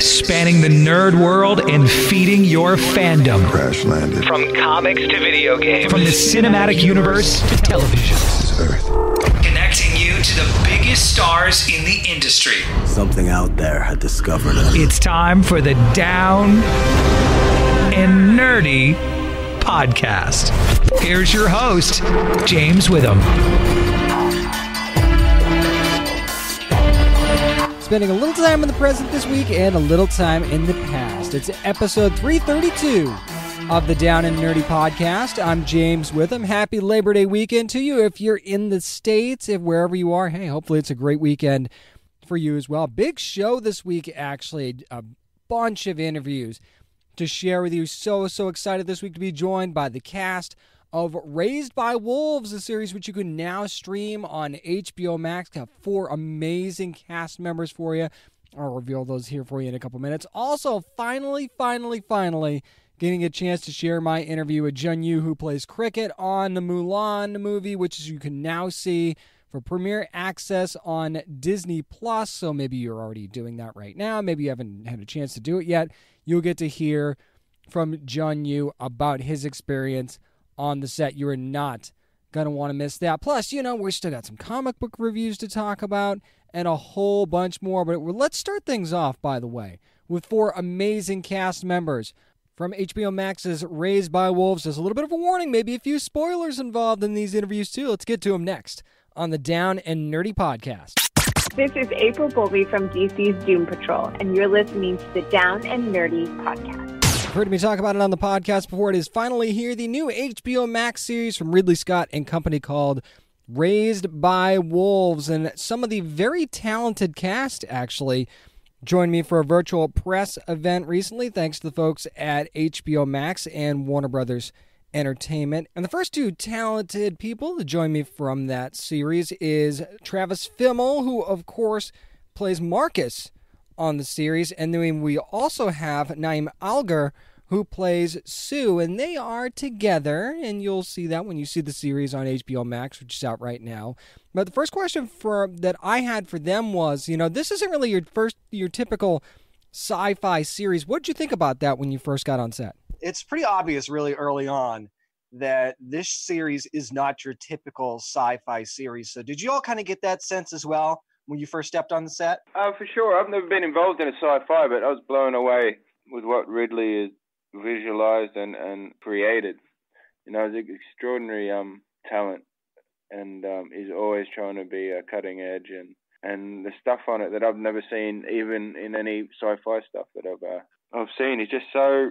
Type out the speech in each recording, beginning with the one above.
spanning the nerd world and feeding your fandom. Crash landed. From comics to video games, from the cinematic universe to television. This is Earth. Connecting you to the biggest stars in the industry. Something out there had discovered us. It's time for the Down and Nerdy podcast. Here's your host, James Witham. Spending a little time in the present this week and a little time in the past. It's episode 332 of the Down and Nerdy podcast. I'm James Witham. Happy Labor Day weekend to you. If you're in the States, if wherever you are, hey, hopefully it's a great weekend for you as well. Big show this week, actually. A bunch of interviews to share with you. So, so excited this week to be joined by the cast of Raised by Wolves, a series which you can now stream on HBO Max. Got four amazing cast members for you. I'll reveal those here for you in a couple minutes. Also, finally, finally, finally, getting a chance to share my interview with Jun Yu, who plays Cricket on the Mulan movie, which you can now see for premiere access on Disney Plus. So maybe you're already doing that right now. Maybe you haven't had a chance to do it yet. You'll get to hear from Jun Yu about his experience on the set. You are not going to want to miss that. Plus, you know, we still got some comic book reviews to talk about and a whole bunch more. But let's start things off, by the way, with four amazing cast members from HBO Max's Raised by Wolves. There's a little bit of a warning, maybe a few spoilers involved in these interviews, too. Let's get to them next on the Down and Nerdy podcast. This is April Bowlby from DC's Doom Patrol, and you're listening to the Down and Nerdy podcast heard me talk about it on the podcast before. It is finally here. The new HBO Max series from Ridley Scott and company called Raised by Wolves. And some of the very talented cast actually joined me for a virtual press event recently, thanks to the folks at HBO Max and Warner Brothers Entertainment. And the first two talented people to join me from that series is Travis Fimmel, who, of course, plays Marcus on the series. And then we also have Niamh Algar, who plays Sue, and they are together, and you'll see that when you see the series on HBO Max, which is out right now. But the first question for that I had for them was, you know, this isn't really your first your typical sci-fi series. What did you think about that when you first got on set? It's pretty obvious really early on that this series is not your typical sci-fi series. So did you all kind of get that sense as well? When you first stepped on the set? Uh, for sure. I've never been involved in a sci-fi, but I was blown away with what Ridley has visualized and, and created. You know, it's extraordinary um, talent, and um, he's always trying to be a cutting edge and and the stuff on it that I've never seen, even in any sci-fi stuff that I've uh, I've seen. He's just so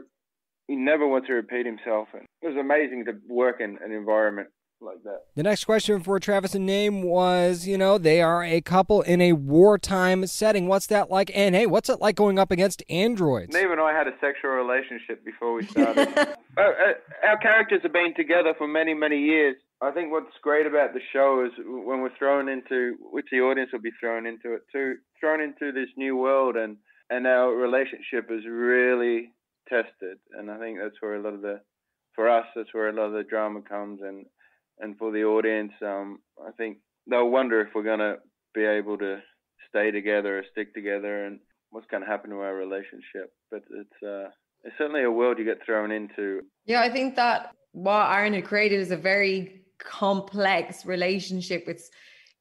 he never wants to repeat himself, and it was amazing to work in an environment like that. The next question for Travis and Niamh was, you know, they are a couple in a wartime setting. What's that like? And hey, what's it like going up against androids? Niamh and I had a sexual relationship before we started. uh, uh, our characters have been together for many, many years. I think what's great about the show is when we're thrown into, which the audience will be thrown into it too, thrown into this new world, and and our relationship is really tested. And I think that's where a lot of the, for us, that's where a lot of the drama comes, and and for the audience, um, I think they'll wonder if we're going to be able to stay together or stick together, and what's going to happen to our relationship. But it's uh, it's certainly a world you get thrown into. Yeah, I think that what Aaron had created is a very complex relationship. It's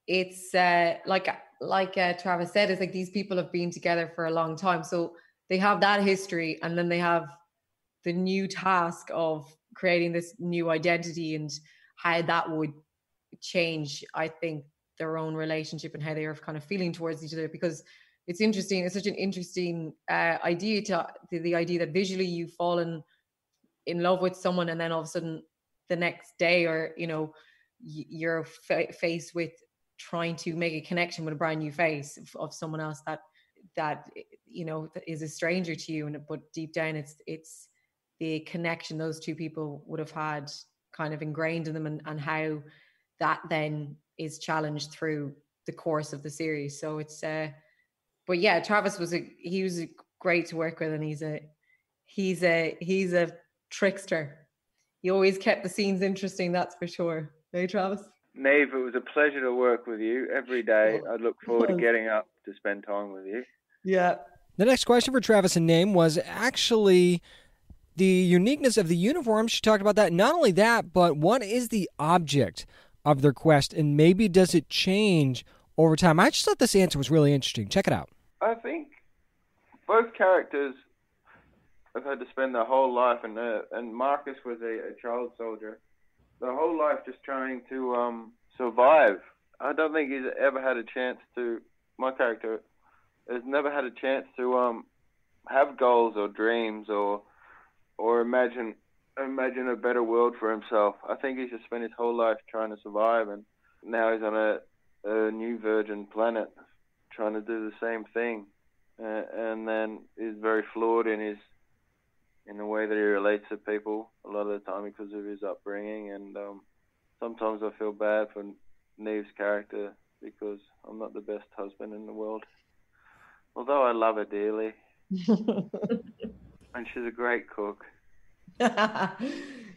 it's uh, like like uh, Travis said, it's like these people have been together for a long time, so they have that history, and then they have the new task of creating this new identity and how that would change, I think, their own relationship and how they are kind of feeling towards each other because it's interesting. It's such an interesting uh, idea to the, the idea that visually you've fallen in love with someone and then all of a sudden the next day or you know you're fa- faced with trying to make a connection with a brand new face of, of, someone else that that you know is a stranger to you and but deep down it's it's the connection those two people would have had kind of ingrained in them and, and how that then is challenged through the course of the series. So it's uh but yeah, Travis was a he was a great to work with and he's a he's a he's a trickster. He always kept the scenes interesting, that's for sure. Hey Travis. Niamh, it was a pleasure to work with you every day. I look forward to getting up to spend time with you. Yeah. The next question for Travis and Niamh was actually the uniqueness of the uniform. She talked about that. Not only that, but what is the object of their quest, and maybe does it change over time? I just thought this answer was really interesting. Check it out. I think both characters have had to spend their whole life, and uh, and Marcus was a, a child soldier, their whole life just trying to um, survive. I don't think he's ever had a chance to. My character has never had a chance to um, have goals or dreams or or imagine imagine a better world for himself. I think he's just spent his whole life trying to survive, and now he's on a, a new virgin planet trying to do the same thing, uh, and then he's very flawed in his in the way that he relates to people a lot of the time because of his upbringing, and um, sometimes I feel bad for Niamh's character because I'm not the best husband in the world, although I love her dearly. and she's a great cook.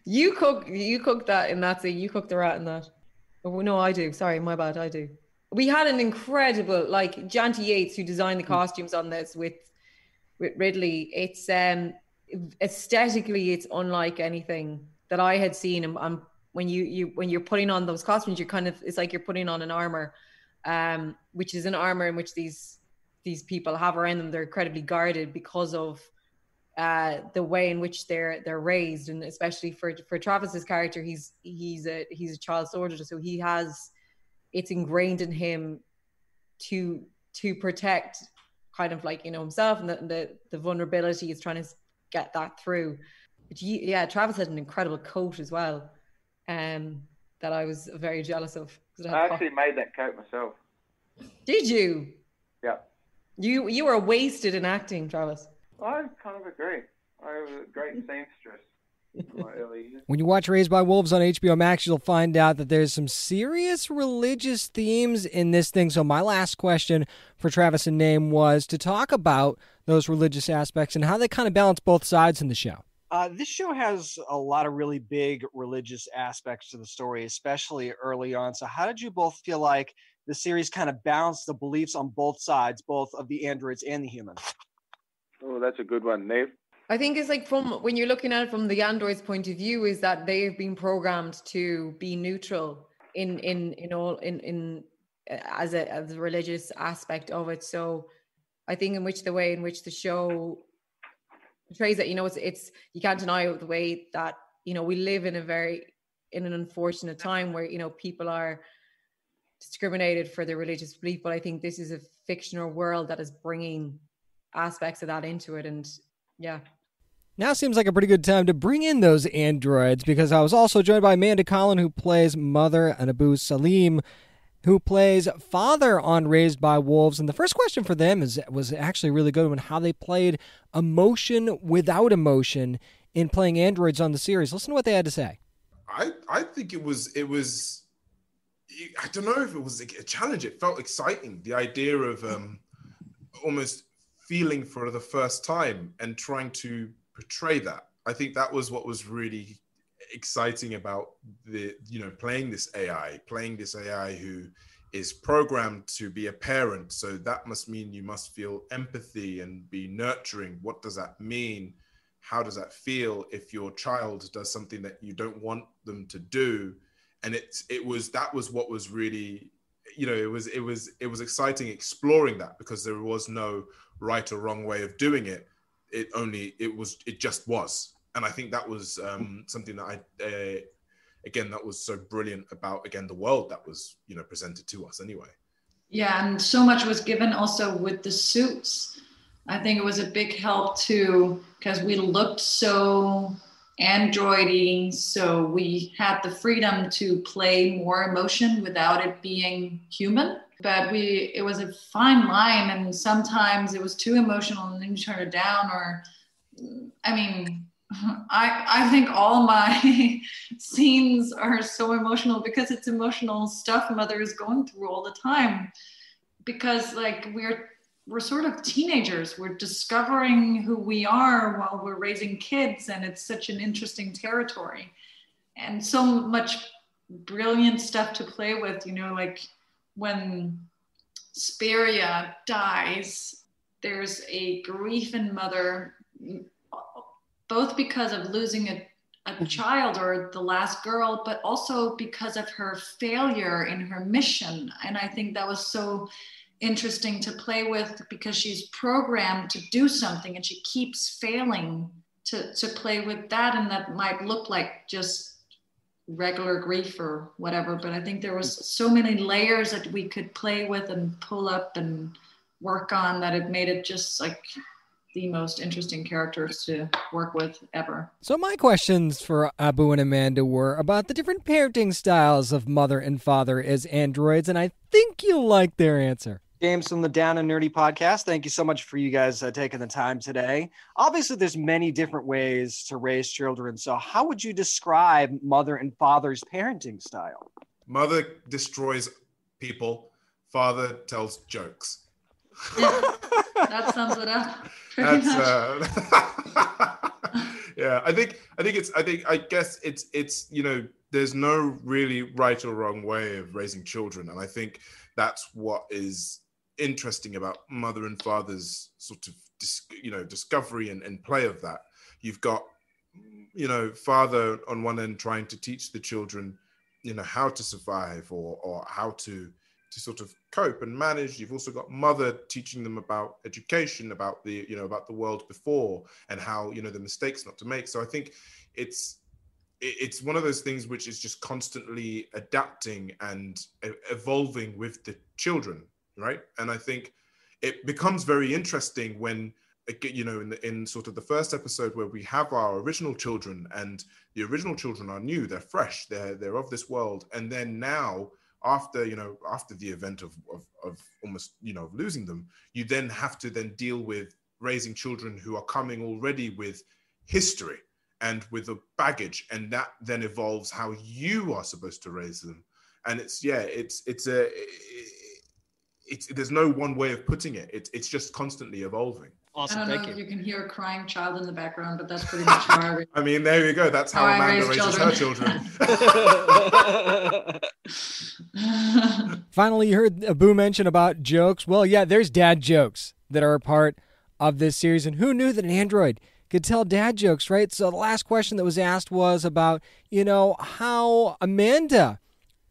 you cook you cook that in that scene. You cook the rat in that. Oh, no, I do. Sorry, my bad. I do. We had an incredible like Janty Yates who designed the hmm. costumes on this with with Ridley. It's um aesthetically it's unlike anything that I had seen. And um, when you you when you're putting on those costumes, you're kind of it's like you're putting on an armor, um, which is an armor in which these these people have around them. They're incredibly guarded because of uh, the way in which they're they're raised, and especially for for Travis's character, he's he's a he's a child soldier, so he has it's ingrained in him to to protect kind of like you know himself and the the, the vulnerability is trying to get that through. But yeah, Travis had an incredible coat as well, um, that I was very jealous of. I actually made that coat myself. Did you? Yeah. You you were wasted in acting, Travis. I kind of agree. I was a great seamstress. When you watch Raised by Wolves on HBO Max, you'll find out that there's some serious religious themes in this thing. So, my last question for Travis and Niamh was to talk about those religious aspects and how they kind of balance both sides in the show. Uh, this show has a lot of really big religious aspects to the story, especially early on. So, how did you both feel like the series kind of balanced the beliefs on both sides, both of the androids and the humans? Oh, that's a good one, Niamh. I think it's like from when you're looking at it from the android's point of view, is that they've been programmed to be neutral in in in all in in uh, as a as a religious aspect of it. So I think in which the way in which the show portrays it, you know, it's it's you can't deny the way that you know we live in a very in an unfortunate time where you know people are discriminated for their religious belief. But I think this is a fictional world that is bringing aspects of that into it, and yeah. Now seems like a pretty good time to bring in those androids because I was also joined by Amanda Collin, who plays Mother, and Abu Salim, who plays Father on Raised by Wolves. And the first question for them is was actually really good on how they played emotion without emotion in playing androids on the series. Listen to what they had to say. I I think it was it was I don't know if it was a challenge. It felt exciting. The idea of um, almost feeling for the first time and trying to portray that. I think that was what was really exciting about the you know playing this AI, playing this AI who is programmed to be a parent. So that must mean you must feel empathy and be nurturing. What does that mean? How does that feel if your child does something that you don't want them to do? And it's it was that was what was really you know it was it was it was exciting exploring that because there was no right or wrong way of doing it. It only it was it just was. And i think that was um, something that i uh, again that was so brilliant about again the world that was you know presented to us anyway. Yeah and so much was given also with the suits. I think it was a big help too because we looked so androidy so we had the freedom to play more emotion without it being human. But we it was a fine line and sometimes it was too emotional and then you turn it down or i mean i i think all my scenes are so emotional because it's emotional stuff mother is going through all the time. Because like we're we're sort of teenagers. We're discovering who we are while we're raising kids and it's such an interesting territory. And so much brilliant stuff to play with you know like when Speria dies, there's a grief in mother, both because of losing a, a mm-hmm. child or the last girl, but also because of her failure in her mission. And I think that was so interesting to play with because she's programmed to do something and she keeps failing to, to play with that. And that might look like just regular grief or whatever but i think there was so many layers that we could play with and pull up and work on that it made it just like the most interesting characters to work with ever. So my questions for Abu and Amanda were about the different parenting styles of mother and father as androids, and I think you'll like their answer. James from the Down and Nerdy podcast. Thank you so much for you guys uh, taking the time today. Obviously, there's many different ways to raise children. So, how would you describe mother and father's parenting style? Mother destroys people. Father tells jokes. Yeah, that sums it up. That's uh, yeah. I think I think it's I think I guess it's it's you know there's no really right or wrong way of raising children, and I think that's what is interesting about mother and father's sort of you know discovery and, and play of that. You've got you know father on one end trying to teach the children you know how to survive or or how to to sort of cope and manage. You've also got mother teaching them about education about the you know about the world before and how you know the mistakes not to make. So i think it's it's one of those things which is just constantly adapting and evolving with the children right? And I think it becomes very interesting when you know in the, in sort of the first episode where we have our original children and the original children are new they're fresh they're they're of this world. And then now after you know after the event of, of, of almost you know of losing them you then have to then deal with raising children who are coming already with history and with a baggage. And that then evolves how you are supposed to raise them. And it's yeah it's it's a it's there's no one way of putting it. It's it's just constantly evolving. Awesome, I don't know if you. you can hear a crying child in the background, but that's pretty much how I. I mean, there you go. That's how, how Amanda raises children. her children. Finally, you heard Abu mention about jokes. Well, yeah, there's dad jokes that are a part of this series, and who knew that an android could tell dad jokes, right? So the last question that was asked was about, you know, how Amanda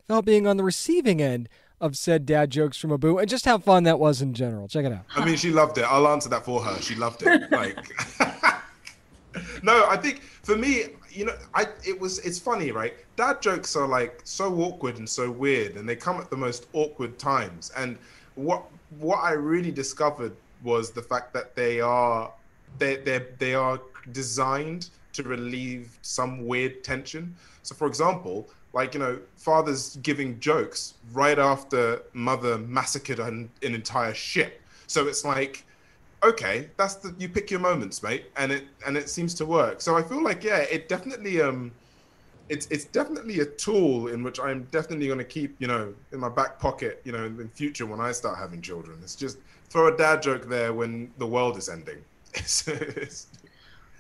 felt being on the receiving end of said dad jokes from Abu and just how fun that was in general. Check it out. I mean, she loved it. I'll answer that for her. She loved it. Like, no, I think for me, you know, I it was it's funny, right? Dad jokes are like so awkward and so weird, and they come at the most awkward times. And what what I really discovered was the fact that they are they they they are designed to relieve some weird tension. So, for example, like you know fathers giving jokes right after mother massacred an, an entire ship. So it's like okay that's the you pick your moments mate and it and it seems to work. So i feel like yeah it definitely um it's it's definitely a tool in which i'm definitely going to keep you know in my back pocket you know in the future when i start having children. It's just throw a dad joke there when the world is ending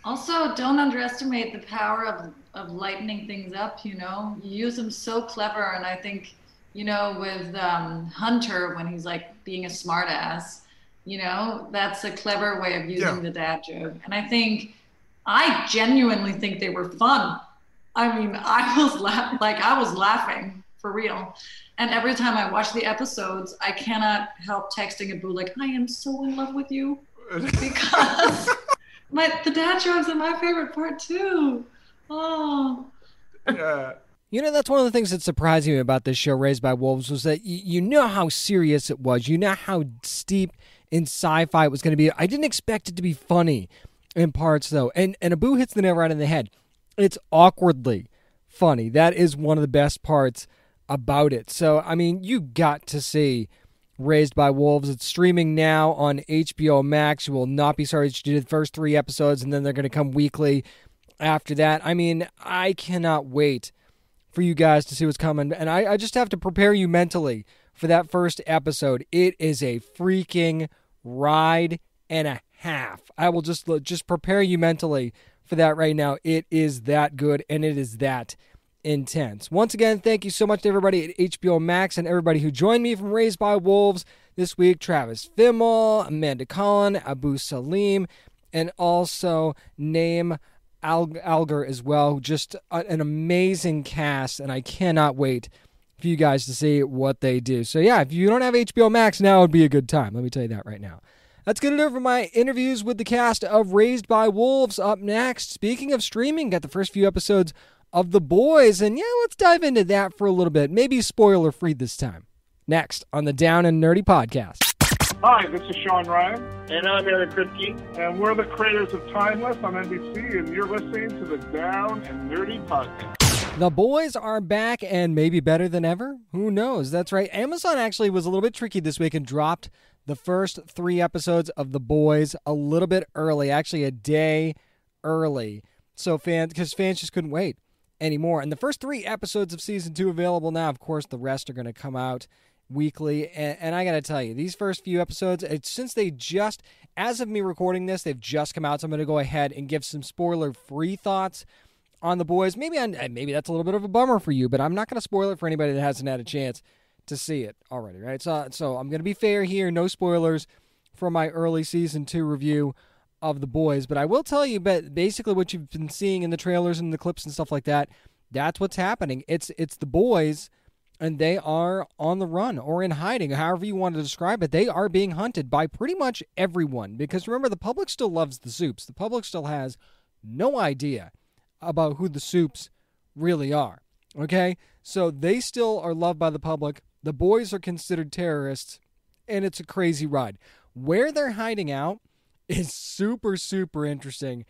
also don't underestimate the power of of lightening things up you know? You use them so clever and i think you know with um, hunter when he's like being a smartass you know that's a clever way of using yeah. the dad joke. And i think i genuinely think they were fun. I mean i was la- like i was laughing for real. And every time i watch the episodes i cannot help texting Abu like i am so in love with you. Because my the dad jokes are my favorite part too Oh. Yeah. You know, that's one of the things that surprised me about this show, Raised by Wolves, was that y- you know how serious it was. You know how steep in sci-fi it was going to be. I didn't expect it to be funny in parts, though. And and Abu hits the nail right in the head. It's awkwardly funny. That is one of the best parts about it. So, I mean, you got to see Raised by Wolves. It's streaming now on HBO Max. You will not be sorry that you did the first three episodes, and then they're going to come weekly after that. I mean, I cannot wait for you guys to see what's coming. And I, I just have to prepare you mentally for that first episode. It is a freaking ride and a half. I will just just prepare you mentally for that right now. It is that good and it is that intense. Once again, thank you so much to everybody at HBO Max and everybody who joined me from Raised by Wolves this week Travis Fimmel, Amanda Collin, Abu Salim, and also Niamh Al- Algar as well. Just a, an amazing cast, and I cannot wait for you guys to see what they do. So, yeah, if you don't have HBO Max, now would be a good time. Let me tell you that right now. That's going to do it for my interviews with the cast of Raised by Wolves. Up next, speaking of streaming, got the first few episodes of The Boys. And yeah, let's dive into that for a little bit. Maybe spoiler free this time. Next on the Down and Nerdy podcast. Hi, this is Sean Ryan. And I'm Eric Kripke. And we're the creators of Timeless on NBC, and you're listening to the Down and Nerdy podcast. The boys are back and maybe better than ever. Who knows? That's right. Amazon actually was a little bit tricky this week and dropped the first three episodes of The Boys a little bit early, actually a day early. So fans, because fans just couldn't wait anymore. And the first three episodes of season two available now. Of course, the rest are going to come out weekly. And, and I got to tell you, these first few episodes, since they just, as of me recording this, they've just come out. So I'm going to go ahead and give some spoiler-free thoughts on the boys. Maybe I'm, maybe that's a little bit of a bummer for you, but I'm not going to spoil it for anybody that hasn't had a chance to see it already, right? So, so I'm going to be fair here. No spoilers for my early season two review of the boys, but I will tell you, but basically what you've been seeing in the trailers and the clips and stuff like that, that's what's happening. It's it's the boys, and they are on the run or in hiding, however you want to describe it. They are being hunted by pretty much everyone because remember, the public still loves the supes. The public still has no idea about who the supes really are. Okay, so they still are loved by the public. The boys are considered terrorists, and it's a crazy ride. Where they're hiding out is super, super interesting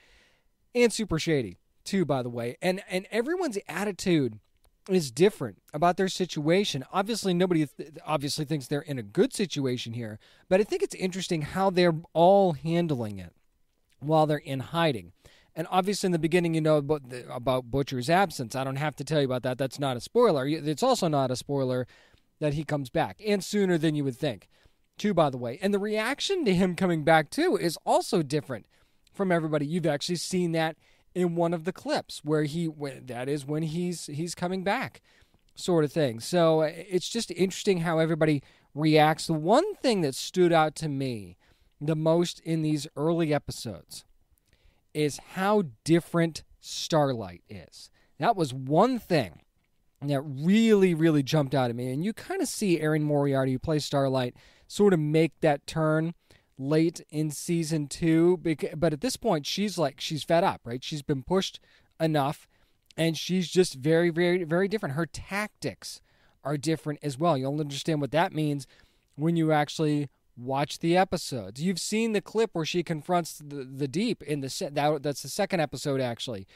and super shady, too, by the way. And and everyone's attitude is different about their situation. Obviously, nobody th- obviously thinks they're in a good situation here, but I think it's interesting how they're all handling it while they're in hiding. And obviously, in the beginning, you know about, the, about Butcher's absence. I don't have to tell you about that. That's not a spoiler. It's also not a spoiler that he comes back, and sooner than you would think, too, by the way. And the reaction to him coming back, too, is also different from everybody. You've actually seen that in one of the clips where he, that is when he's he's coming back, sort of thing. So uh, it's just interesting how everybody reacts. The one thing that stood out to me the most in these early episodes is how different Starlight is. That was one thing that really, really jumped out at me. And you kind of see Erin Moriarty, who plays Starlight, sort of make that turn late in season two. But at this point, she's like, she's fed up, right? She's been pushed enough, and she's just very, very, very different. Her tactics are different as well. You'll understand what that means when you actually watch the episodes. You've seen the clip where she confronts the, the deep in the set. That, that's the second episode, actually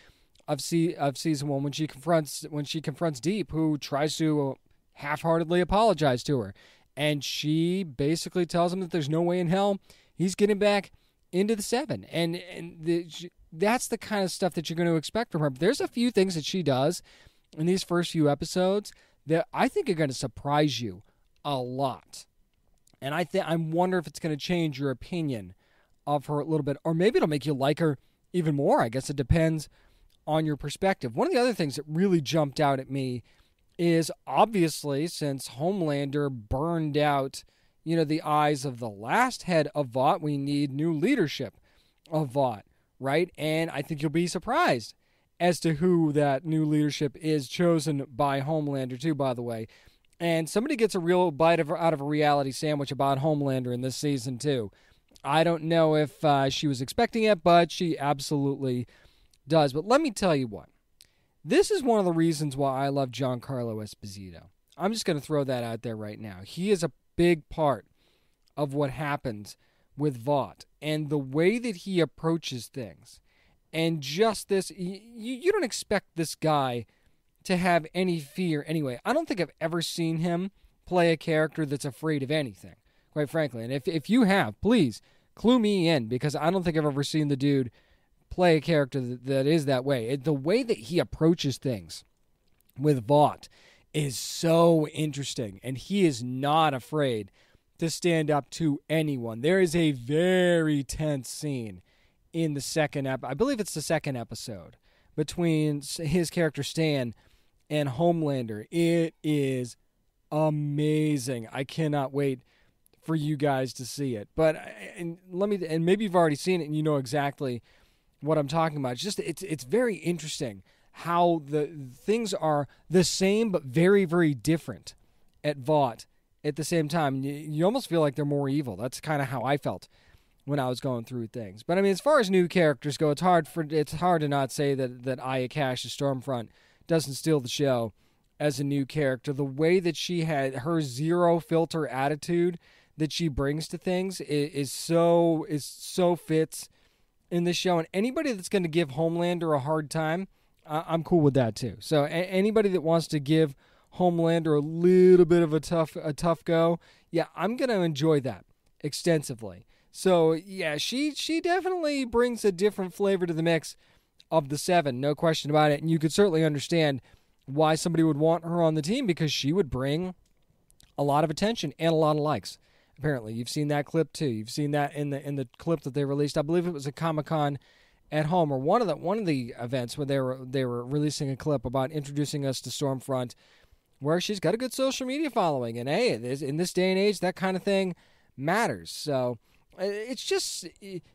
of se- of season one when she confronts when she confronts Deep, who tries to half-heartedly apologize to her, and she basically tells him that there's no way in hell he's getting back into the seven, and and the, she, that's the kind of stuff that you're going to expect from her. But there's a few things that she does in these first few episodes that I think are going to surprise you a lot, and I think I wonder if it's going to change your opinion of her a little bit, or maybe it'll make you like her even more. I guess it depends on your perspective. One of the other things that really jumped out at me is obviously since Homelander burned out, you know, the eyes of the last head of Vought, we need new leadership of Vought, right? And I think you'll be surprised as to who that new leadership is chosen by Homelander too, by the way. And somebody gets a real bite of, out of a reality sandwich about Homelander in this season too. I don't know if uh, she was expecting it, but she absolutely does. But let me tell you what. This is one of the reasons why I love Giancarlo Esposito. I'm just going to throw that out there right now. He is a big part of what happens with Vought and the way that he approaches things. And just this, you, you don't expect this guy to have any fear anyway. I don't think I've ever seen him play a character that's afraid of anything, quite frankly. And if, if you have, please clue me in because I don't think I've ever seen the dude play a character that, that is that way. It, the way that he approaches things with Vought is so interesting, and he is not afraid to stand up to anyone. There is a very tense scene in the second ep- I believe it's the second episode between his character Stan and Homelander. It is amazing. I cannot wait for you guys to see it. But uh, and let me and maybe you've already seen it and you know exactly what I'm talking about. It's just it's it's very interesting how the things are the same but very very different at Vought at the same time. You, you almost feel like they're more evil. That's kind of how I felt when I was going through things. But I mean, as far as new characters go, it's hard for it's hard to not say that that Aya Cash, the Stormfront, doesn't steal the show as a new character. The way that she had her zero filter attitude that she brings to things is, is so is so fits in this show. And anybody that's going to give Homelander a hard time, I'm cool with that too. So a- anybody that wants to give Homelander a little bit of a tough a tough go, yeah, I'm going to enjoy that extensively. So yeah, she she definitely brings a different flavor to the mix of the seven, no question about it. And you could certainly understand why somebody would want her on the team because she would bring a lot of attention and a lot of likes. Apparently, you've seen that clip too. You've seen that in the in the clip that they released. I believe it was a Comic Con at home or one of the one of the events where they were they were releasing a clip about introducing us to Stormfront, where she's got a good social media following. And hey, in this day and age, that kind of thing matters. So uh, it's just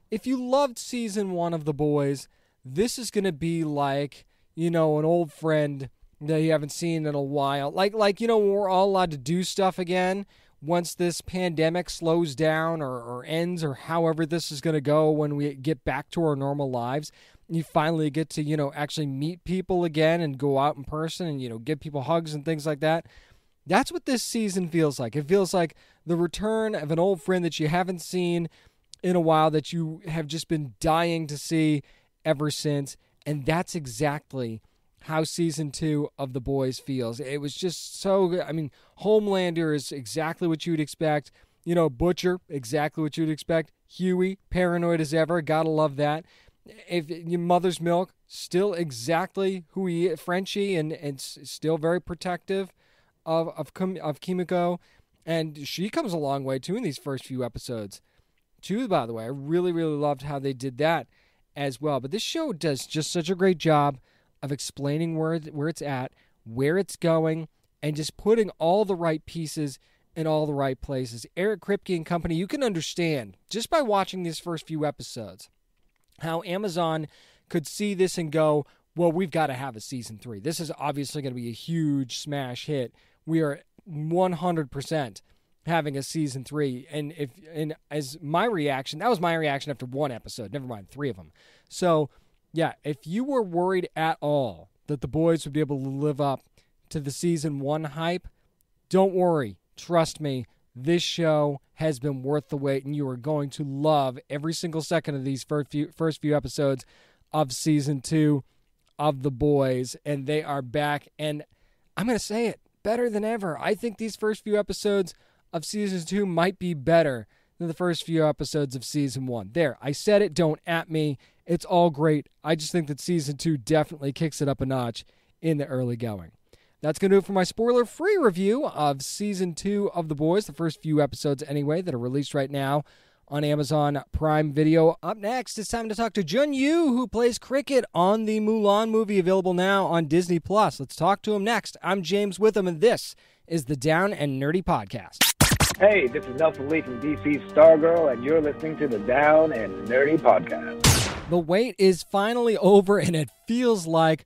if you loved season one of The Boys, this is going to be like you know an old friend that you haven't seen in a while. Like like you know we're all allowed to do stuff again once this pandemic slows down or, or ends or however this is going to go when we get back to our normal lives you finally get to you know actually meet people again and go out in person and you know give people hugs and things like that. That's what this season feels like. It feels like the return of an old friend that you haven't seen in a while that you have just been dying to see ever since. And that's exactly how season two of The Boys feels. It was just so good. I mean, Homelander is exactly what you'd expect. You know, Butcher, exactly what you'd expect. Hughie, paranoid as ever. Gotta love that. If your mother's milk, still exactly who he is, Frenchie, and, and still very protective of of of Kimiko, and she comes a long way too in these first few episodes. Too, by the way, I really really loved how they did that as well. But this show does just such a great job of explaining where where it's at, where it's going, and just putting all the right pieces in all the right places. Eric Kripke and company, you can understand just by watching these first few episodes how Amazon could see this and go, well, we've got to have a season three. This is obviously going to be a huge smash hit. We are 100% having a season three. And if and as my reaction, that was my reaction after one episode. Never mind three of them. So yeah, if you were worried at all that the boys would be able to live up to the season one hype, don't worry. Trust me, this show has been worth the wait, and you are going to love every single second of these first few, first few episodes of season two of The Boys, and they are back. And I'm going to say it better than ever. I think these first few episodes of season two might be better than the first few episodes of season one. There, I said it. Don't at me. It's all great. I just think that season two definitely kicks it up a notch in the early going. That's going to do it for my spoiler free review of season two of The Boys, the first few episodes anyway, that are released right now on Amazon Prime Video. Up next, it's time to talk to Jun Yu, who plays Cricket on the Mulan movie available now on Disney Plus. Let's talk to him next. I'm James Witham, and this is the Down and Nerdy Podcast. Hey, this is Nelson Lee from DC's Stargirl, and you're listening to the Down and Nerdy Podcast. The wait is finally over, and it feels like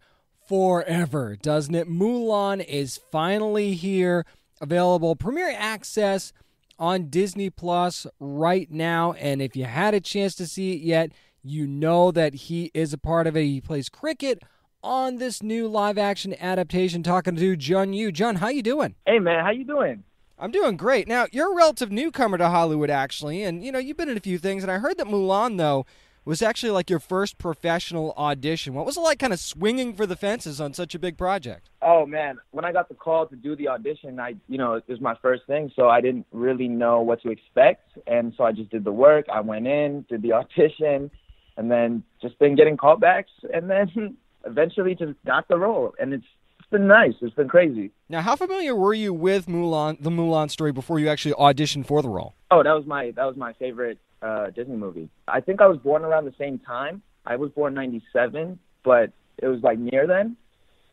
forever, doesn't it? Mulan is finally here, available premiere access on Disney Plus right now. And if you had a chance to see it yet, you know that he is a part of it. He plays cricket on this new live action adaptation. Talking to Jun Yu. Jun, how you doing? Hey man, how you doing? I'm doing great. Now, you're a relative newcomer to Hollywood, actually, and you know you've been in a few things. And I heard that Mulan, though, was actually like your first professional audition. What was it like, kind of swinging for the fences on such a big project? Oh man, when I got the call to do the audition, I, you know, it was my first thing, so I didn't really know what to expect, and so I just did the work. I went in, did the audition, and then just been getting callbacks, and then eventually just got the role, and it's been nice. It's been crazy. Now, how familiar were you with Mulan, the Mulan story, before you actually auditioned for the role? Oh, that was my that was my favorite uh, Disney movie. I think I was born around the same time. I was born '97, but it was like near then.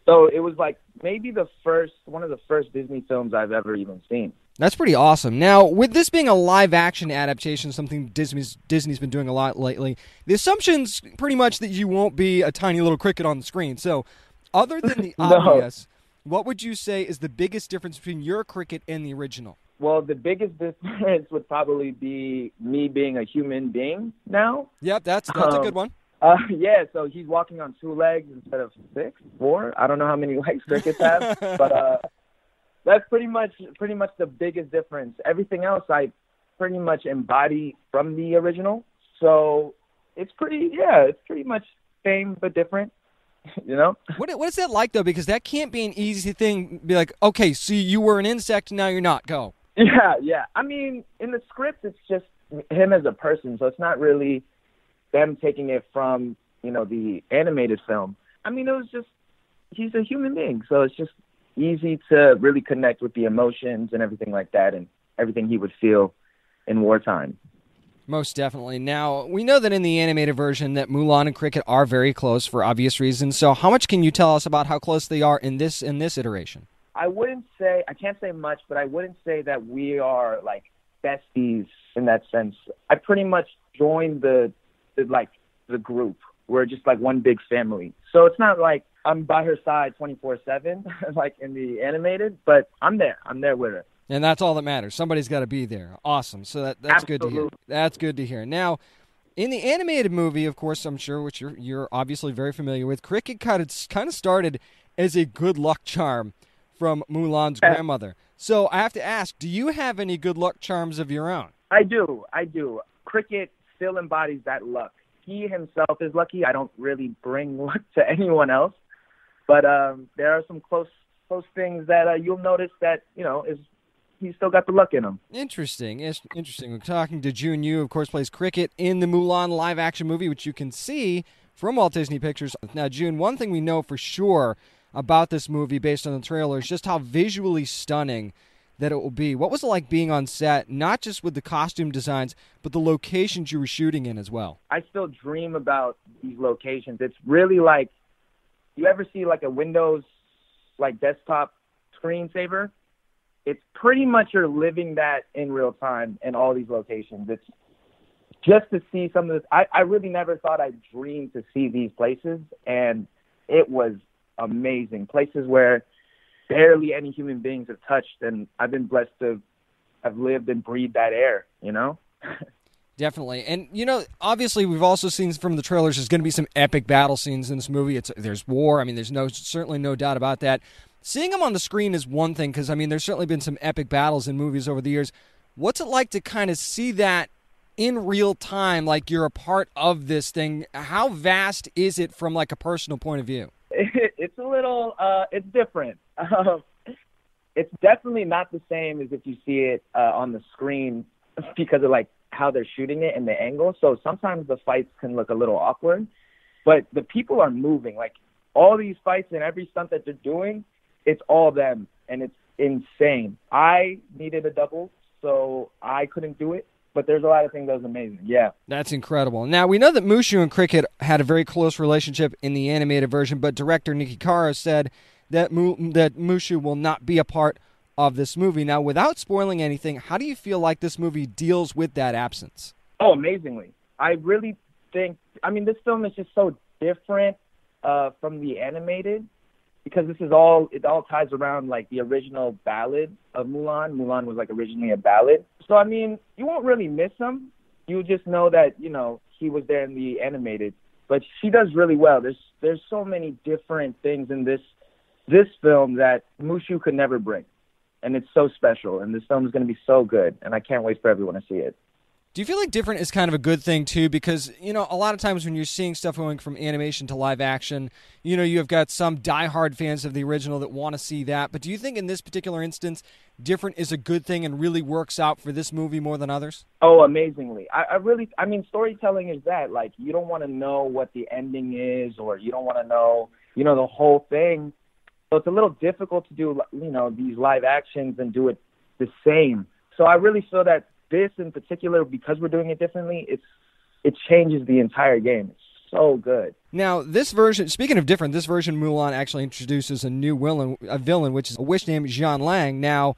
So it was like maybe the first one of the first Disney films I've ever even seen. That's pretty awesome. Now, with this being a live action adaptation, something Disney's Disney's been doing a lot lately, the assumption's pretty much that you won't be a tiny little cricket on the screen. So, other than the No. obvious, what would you say is the biggest difference between your cricket and the original? Well, the biggest difference would probably be me being a human being now. Yep, that's that's a Um, good one. Uh, yeah, so he's walking on two legs instead of six, four. I don't know how many legs crickets have, but uh, that's pretty much pretty much the biggest difference. Everything else I pretty much embody from the original, so it's pretty yeah, it's pretty much same but different. You know? What what is that like though? Because that can't be an easy thing. Be like, okay, so you were an insect, now you're not. Go. Yeah, yeah. I mean, in the script, it's just him as a person, so it's not really them taking it from you know the animated film. I mean, it was just he's a human being, so it's just easy to really connect with the emotions and everything like that, and everything he would feel in wartime. Most definitely. Now we know that in the animated version that Mulan and Cricket are very close for obvious reasons. So how much can you tell us about how close they are in this in this iteration? I wouldn't say I can't say much, but I wouldn't say that we are like besties in that sense. I pretty much joined the, the like the group. We're just like one big family. So it's not like I'm by her side 24/7 like in the animated, but I'm there. I'm there with her. And that's all that matters. Somebody's got to be there. Awesome. So that that's good to hear. That's good to hear. Now, in the animated movie, of course, I'm sure which you're you're obviously very familiar with. Cricket kind of kind of started as a good luck charm from Mulan's grandmother. So I have to ask, do you have any good luck charms of your own? I do. I do. Cricket still embodies that luck. He himself is lucky. I don't really bring luck to anyone else, but um, there are some close close things that uh, you'll notice that you know is he's still got the luck in him. Interesting. It's interesting. We're talking to Jun Yu, of course, plays Cricket in the Mulan live action movie, which you can see from Walt Disney Pictures. Now, Jun, one thing we know for sure about this movie based on the trailer is just how visually stunning that it will be. What was it like being on set, not just with the costume designs, but the locations you were shooting in as well? I still dream about these locations. It's really like you ever see like a Windows like desktop screensaver? It's pretty much you're living that in real time in all these locations. It's just to see some of this. I, I really never thought I'd dream to see these places, and it was amazing. Places where barely any human beings have touched, and I've been blessed to have lived and breathed that air. You know. Definitely, and you know, obviously, we've also seen from the trailers there's going to be some epic battle scenes in this movie. It's there's war. I mean, there's no certainly no doubt about that. Seeing them on the screen is one thing because I mean, there's certainly been some epic battles in movies over the years. What's it like to kind of see that in real time, like you're a part of this thing? How vast is it from like a personal point of view? it's a little uh it's different. Um, it's definitely not the same as if you see it uh, on the screen because of like how they're shooting it and the angle. So sometimes the fights can look a little awkward but the people are moving. Like all these fights and every stunt that they're doing it's all them and it's insane. I needed a double so i couldn't do it but there's a lot of things that was amazing yeah That's incredible. Now we know that Mushu and Cricket had a very close relationship in the animated version, but director Niki Caro said that Mu- that Mushu will not be a part of this movie. Now, without spoiling anything, how do you feel like this movie deals with that absence? Oh, amazingly. I really think, I mean, this film is just so different uh, from the animated because this is all, it all ties around like the original ballad of Mulan. Mulan was like originally a ballad. So, I mean, you won't really miss him. You just know that, you know, he was there in the animated. But she does really well. There's there's so many different things in this this film that Mushu could never bring. And it's so special. And this film is going to be so good. And I can't wait for everyone to see it. Do you feel like different is kind of a good thing too? Because you know, a lot of times when you're seeing stuff going from animation to live action, you know, you have got some diehard fans of the original that want to see that. But do you think in this particular instance, different is a good thing and really works out for this movie more than others? Oh, amazingly. I, I really, I mean, storytelling is that. Like, you don't want to know what the ending is, or you don't want to know, you know, the whole thing. So it's a little difficult to do, you know, these live actions and do it the same. So I really feel that this in particular, because we're doing it differently, it's it changes the entire game. It's so good. Now, this version, speaking of different, this version Mulan actually introduces a new villain, a villain, which is a witch named Xianniang. Now,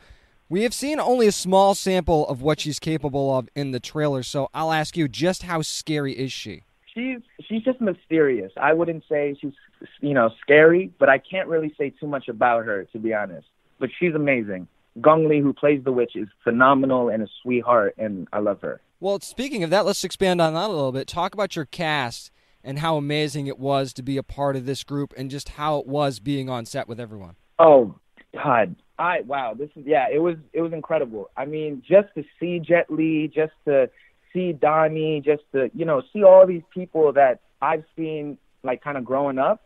We have seen only a small sample of what she's capable of in the trailer, so I'll ask you, just how scary is she? She's she's just mysterious. I wouldn't say she's you know scary, but I can't really say too much about her to be honest. But she's amazing. Gong Li, who plays the witch, is phenomenal and a sweetheart, and I love her. Well, speaking of that, let's expand on that a little bit. Talk about your cast and how amazing it was to be a part of this group and just how it was being on set with everyone. Oh God, I wow, this is yeah, it was it was incredible. I mean, just to see Jet Li, just to see Donnie, just to you know see all these people that I've seen like kind of growing up,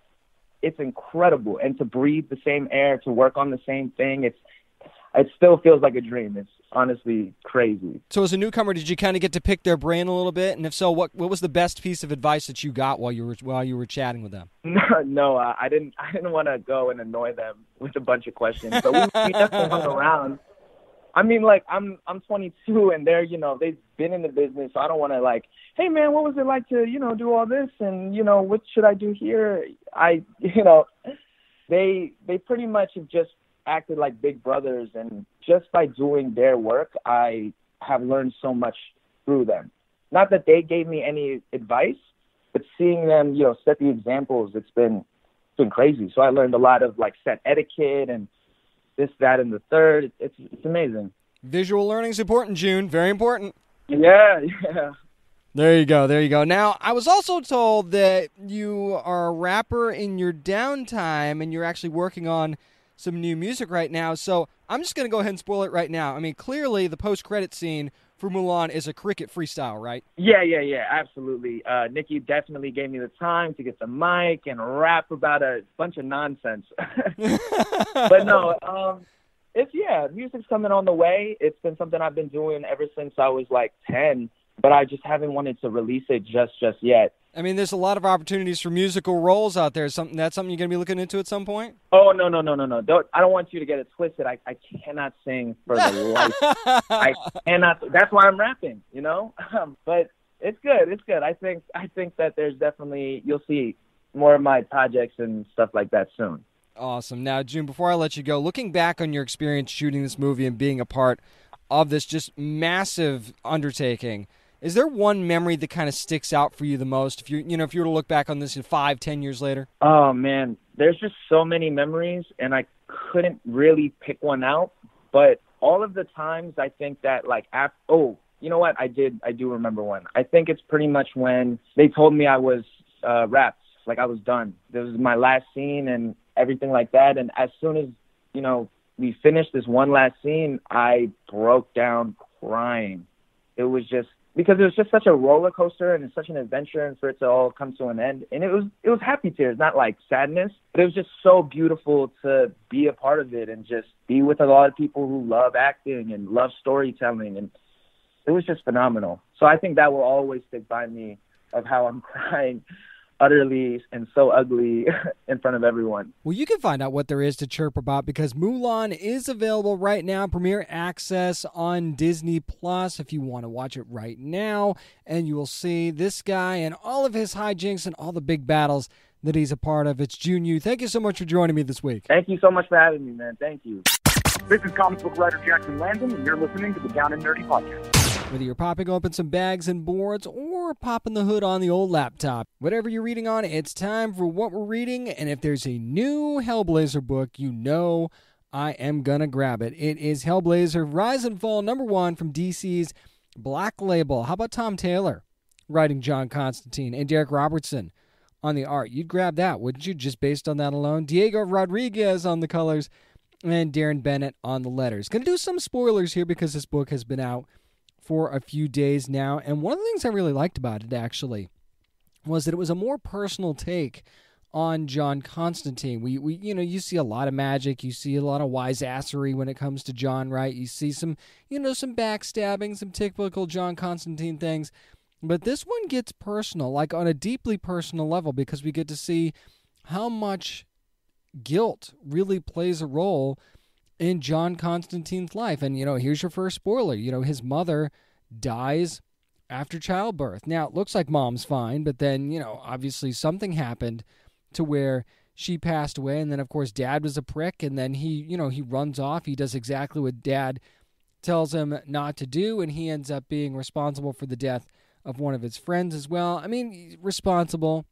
it's incredible. And to breathe the same air, to work on the same thing, it's it still feels like a dream. It's honestly crazy. So, as a newcomer, did you kind of get to pick their brain a little bit? And if so, what what was the best piece of advice that you got while you were while you were chatting with them? No, no, uh, I didn't. I didn't want to go and annoy them with a bunch of questions. But we, we definitely hung around. I mean, like I'm I'm 22 and they're you know they've been in the business. So I don't want to like, hey man, what was it like to you know do all this and you know what should I do here? I you know they they pretty much have just acted like big brothers and just by doing their work i have learned so much through them. Not that they gave me any advice but seeing them you know set the examples it's been it's been crazy. So i learned a lot of like set etiquette and this that and the third. It's it's amazing. Visual learning is important Jun. Very important. Yeah yeah. There you go. There you go. Now, I was also told that you are a rapper in your downtime and you're actually working on some new music right now. So I'm just going to go ahead and spoil it right now. I mean, clearly the post credit scene for Mulan is a cricket freestyle, right? Yeah, yeah, yeah, absolutely. Uh, Niki definitely gave me the time to get the mic and rap about a bunch of nonsense. but no, um, it's yeah, music's coming on the way. It's been something I've been doing ever since I was like ten, but I just haven't wanted to release it just just yet. I mean, there's a lot of opportunities for musical roles out there. Something that's something you're going to be looking into at some point. Oh no no no no no! Don't, I don't want you to get it twisted. I, I cannot sing for the life. I cannot. That's why I'm rapping. You know, um, but it's good. It's good. I think I think that there's definitely you'll see more of my projects and stuff like that soon. Awesome. Now, Jun, before I let you go, looking back on your experience shooting this movie and being a part of this just massive undertaking is there one memory that kind of sticks out for you the most? If you you know if you were to look back on this in five, ten years later. Oh man, there's just so many memories, and I couldn't really pick one out. But all of the times, I think that like oh, you know what? I did. I do remember one. I think it's pretty much when they told me I was uh, wrapped, like I was done. This was my last scene and everything like that. And as soon as you know we finished this one last scene, I broke down crying. It was just because it was just such a roller coaster and it's such an adventure and for it to all come to an end. And it was it was happy tears not like sadness but it was just so beautiful to be a part of it and just be with a lot of people who love acting and love storytelling. And it was just phenomenal. So i think that will always stick by me of how i'm crying utterly and so ugly in front of everyone. Well, you can find out what there is to chirp about because Mulan is available right now, premiere access on Disney Plus if you want to watch it right now. And you will see this guy and all of his hijinks and all the big battles that he's a part of. It's Jun Yu. Thank you so much for joining me this week. Thank you so much for having me, man. Thank you. This is comic book writer Jackson Landon, and you're listening to the Down and Nerdy Podcast. Whether you're popping open some bags and boards or popping the hood on the old laptop, whatever you're reading on, it's time for what we're reading. And if there's a new Hellblazer book, you know I am gonna grab it. It is Hellblazer Rise and Fall number one from DC's Black Label. How about Tom Taylor writing John Constantine and Darick Robertson on the art? You'd grab that, wouldn't you, just based on that alone? Diego Rodriguez on the colors and Deron Bennett on the letters. Gonna do some spoilers here because this book has been out for a few days now. And one of the things I really liked about it actually was that it was a more personal take on John Constantine. We, we you know, you see a lot of magic, you see a lot of wiseassery when it comes to John, right? You see some, you know, some backstabbing, some typical John Constantine things. But this one gets personal, like on a deeply personal level, because we get to see how much guilt really plays a role in John Constantine's life. And, you know, here's your first spoiler. You know, his mother dies after childbirth. Now, it looks like mom's fine, but then, you know, obviously something happened to where she passed away. And then, of course, dad was a prick. And then he, you know, he runs off. He does exactly what dad tells him not to do. And he ends up being responsible for the death of one of his friends as well. I mean, responsible.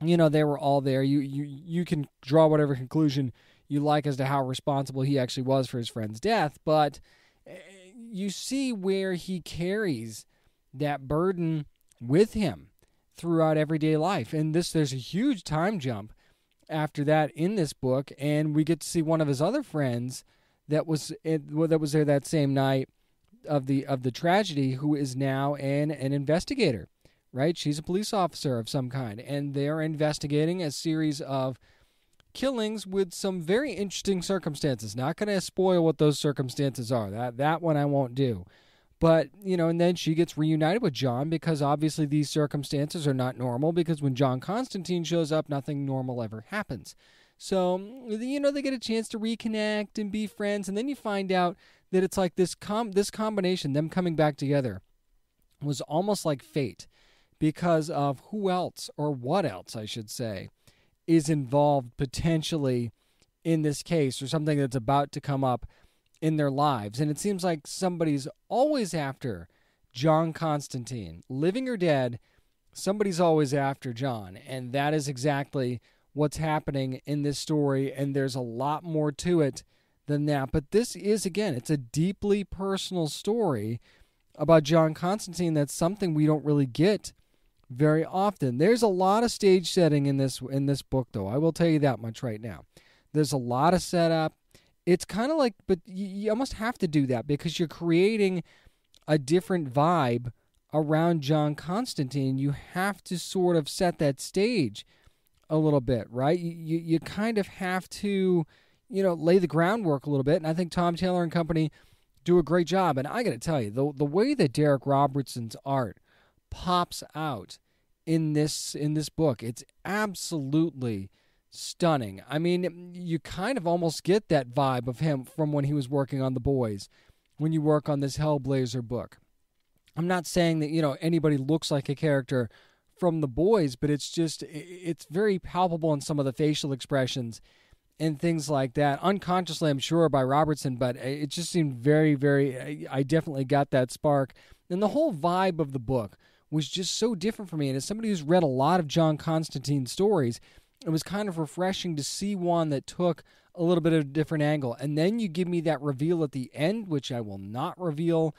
You know, they were all there. You, you, you can draw whatever conclusion you like as to how responsible he actually was for his friend's death. But eh, you see where he carries that burden with him throughout everyday life. And this there's a huge time jump after that in this book, and we get to see one of his other friends that was that was there that same night of the of the tragedy, who is now an an investigator. Right, she's a police officer of some kind, and they're investigating a series of killings with some very interesting circumstances. Not going to spoil what those circumstances are. That that one I won't do. But, you know, and then she gets reunited with John because obviously these circumstances are not normal because when John Constantine shows up, nothing normal ever happens. So, you know, they get a chance to reconnect and be friends. And then you find out that it's like this com- this combination, them coming back together, was almost like fate because of who else, or what else, I should say, is involved potentially in this case or something that's about to come up in their lives. And it seems like somebody's always after John Constantine. Living or dead, somebody's always after John. And that is exactly what's happening in this story. And there's a lot more to it than that. But this is, again, it's a deeply personal story about John Constantine that's something we don't really get very often. There's a lot of stage setting in this in this book though. I will tell you that much right now. There's a lot of setup it's kind of like, but you, you almost have to do that because you're creating a different vibe around John Constantine. You have to sort of set that stage a little bit, right? You, you, you kind of have to, you know, lay the groundwork a little bit. And I think Tom Taylor and company do a great job. And I got to tell you, the, the way that Darick Robertson's art pops out in this in this book, it's absolutely stunning. I mean, you kind of almost get that vibe of him from when he was working on The Boys, when you work on this Hellblazer book. I'm not saying that, you know, anybody looks like a character from The Boys, but it's just, it's very palpable in some of the facial expressions and things like that. Unconsciously, I'm sure, by Robertson, but uh, it just seemed very, very, I definitely got that spark. And the whole vibe of the book was just so different for me. And as somebody who's read a lot of John Constantine stories, it was kind of refreshing to see one that took a little bit of a different angle. And then you give me that reveal at the end, which I will not reveal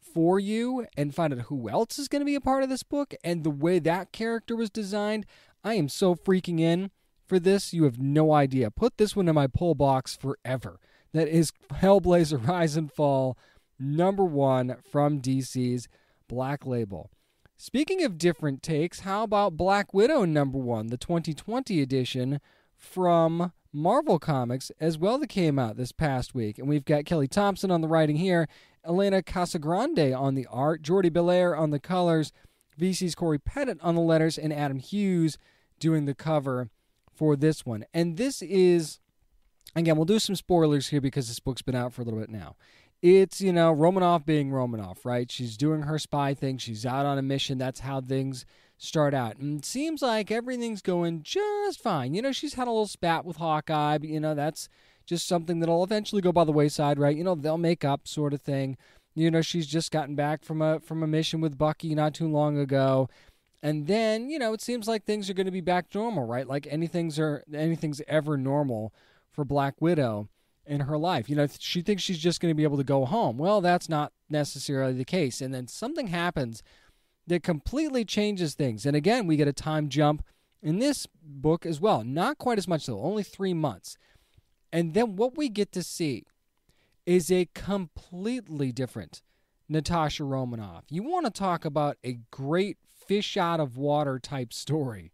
for you, and find out who else is going to be a part of this book and the way that character was designed. I am so freaking in for this. You have no idea. Put this one in my pull box forever. That is Hellblazer Rise and Fall, number one from DC's Black Label. Speaking of different takes, how about Black Widow number one, the 2020 edition from Marvel Comics as well that came out this past week? And we've got Kelly Thompson on the writing here, Elena Casagrande on the art, Jordie Bellaire on the colors, VC's Cory Petit on the letters, and Adam Hughes doing the cover for this one. And this is, again, we'll do some spoilers here because this book's been out for a little bit now it's you know Romanoff being Romanoff, right? She's doing her spy thing. She's out on a mission. That's how things start out. And it seems like everything's going just fine. You know, she's had a little spat with Hawkeye, but you know that's just something that'll eventually go by the wayside, right? You know, they'll make up, sort of thing. You know, she's just gotten back from a from a mission with Bucky not too long ago. And then, you know, it seems like things are going to be back to normal, right? Like anything's are anything's ever normal for Black Widow in her life. You know, she thinks she's just going to be able to go home. Well, that's not necessarily the case. And then something happens that completely changes things. And again, we get a time jump in this book as well. Not quite as much, though, only three months. And then what we get to see is a completely different Natasha Romanoff. You want to talk about a great fish out of water type story.